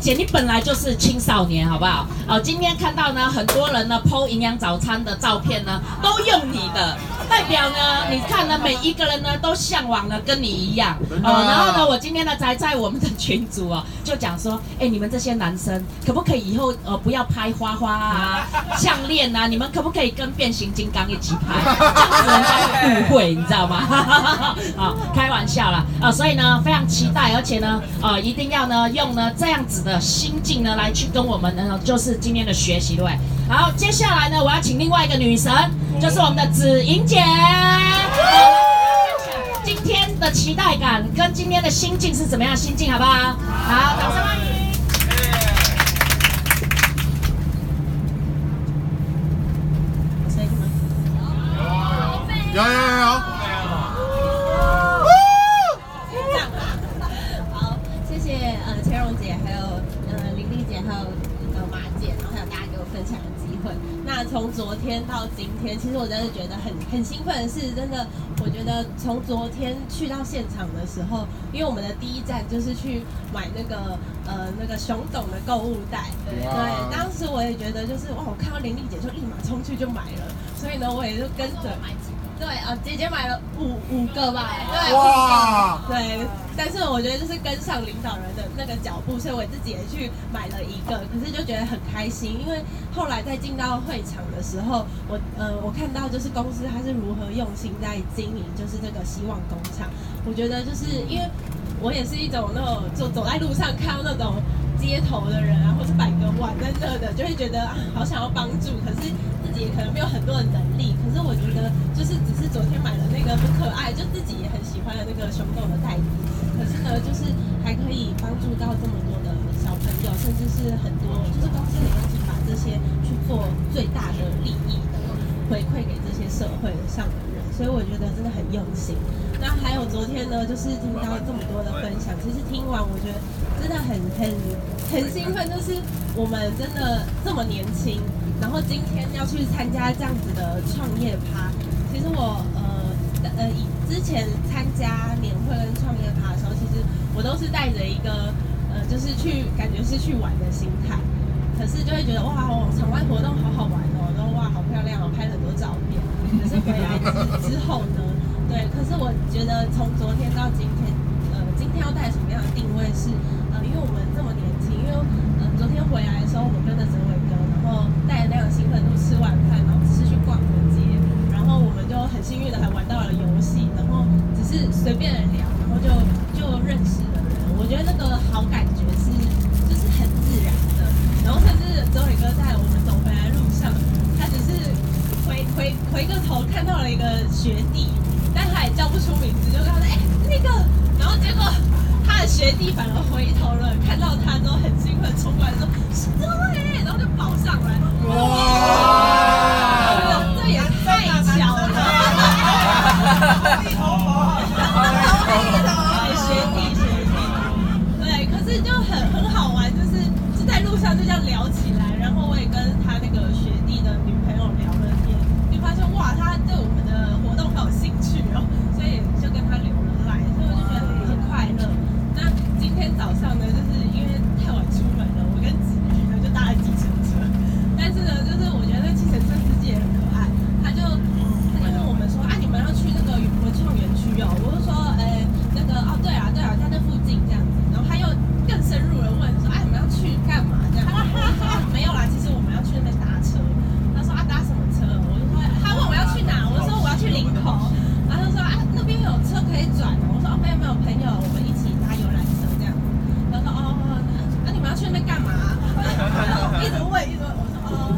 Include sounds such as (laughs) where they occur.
姐，你本来就是青少年，好不好？哦，今天看到呢，很多人呢剖营养早餐的照片呢，都用你的，代表呢，你看呢，每一个人呢都向往呢跟你一样。哦，然后呢，我今天呢才在我们的群组哦，就讲说，哎，你们这些男生可不可以以后呃不要拍花花啊、(laughs) 项链啊？你们可不可以跟变形金刚一起拍？这样子人家会误会，你知道吗？啊，(laughs) 开玩笑啦。啊，所以呢，非常期待，而且呢，啊，一定要呢用呢这样子的的心境呢来去跟我们呢，就是今天的学习，对？好，接下来呢，我要请另外一个女神，就是我们的紫莹姐。今天的期待感跟今天的心境是怎么样心境，好不好？好，掌声欢迎。声音吗？有有有有。好，谢谢呃千荣姐，还有呃林丽姐，还有呃马姐，然后还有大家给我分享那从昨天到今天，其实我真的觉得很很兴奋的是，真的，我觉得从昨天去到现场的时候，因为我们的第一站就是去买那个呃那个熊董的购物袋，对，当时我也觉得就是哇，我看到林丽姐就立马冲去就买了，所以呢，我也就跟着买几个。对啊，姐姐买了五五个吧，对，哇，对，但是我觉得就是跟上领导人的那个脚步，所以我自己也去买了一个，可是就觉得很开心，因为后来在进到会场的时候，我呃我看到就是公司它是如何用心在经营，就是这个希望工厂，我觉得就是因为我也是一种那种走走在路上看到那种街头的人啊，或是摆个碗在那的，就会觉得啊好想要帮助，可是自己。也可能没有很多的能力，可是我觉得就是只是昨天买了那个很可爱，就自己也很喜欢的那个熊狗的袋子，可是呢，就是还可以帮助到这么多的小朋友，甚至是很多就是公司里用心把这些去做最大的利益的回馈给这些社会上的人，所以我觉得真的很用心。那还有昨天呢，就是听到这么多的享，其实听完我觉得真的很很很兴奋，就是我们真的这么年轻。然后今天要去参加这样子的创业趴，其实我呃呃以之前参加年会跟创业趴的时候，其实我都是带着一个呃就是去感觉是去玩的心态，可是就会觉得哇场外活动好好玩哦，然后哇好漂亮哦，拍了很多照片。可是回来之 (laughs) 之后呢，对，可是我觉得从昨天到今天，呃今天要带什么样的定位是呃因为我们这么年轻，因为呃昨天回来的时候我跟着泽伟哥。然后带着那样兴奋度吃晚饭，然后只是去逛个街，然后我们就很幸运的还玩到了游戏，然后只是随便的聊，然后就就认识了人。我觉得那个好感觉是就是很自然的。然后甚至周伟哥在我们走回来路上，他只是回回回个头看到了一个学弟，但他也叫不出名字，就跟他说：“哎，那个。”然后结果他的学弟反而回头了，看到他之后很兴奋冲过来说：“是这位。”然后就跑上来，哇！这也太巧了，学弟学弟，对，可是就很很好玩，就是就在路上就这样聊起来，然后我也跟他那个学弟的女朋友聊了天，就发现哇，他对我们的活动很有兴去那干嘛？然后一直问一直问我说哦